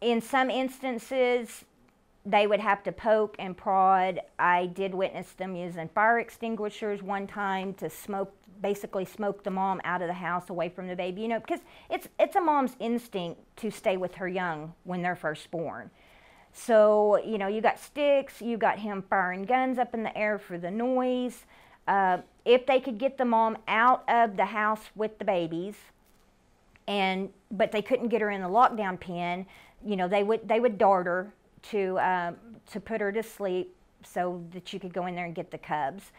in some instances, they would have to poke and prod. I did witness them using fire extinguishers one time to smoke, basically smoke the mom out of the house away from the baby. You know, because it's it's a mom's instinct to stay with her young when they're first born. So you know, you got sticks, you got him firing guns up in the air for the noise. Uh, if they could get the mom out of the house with the babies, and but they couldn't get her in the lockdown pen, you know, they would they would dart her to um, to put her to sleep so that you could go in there and get the cubs.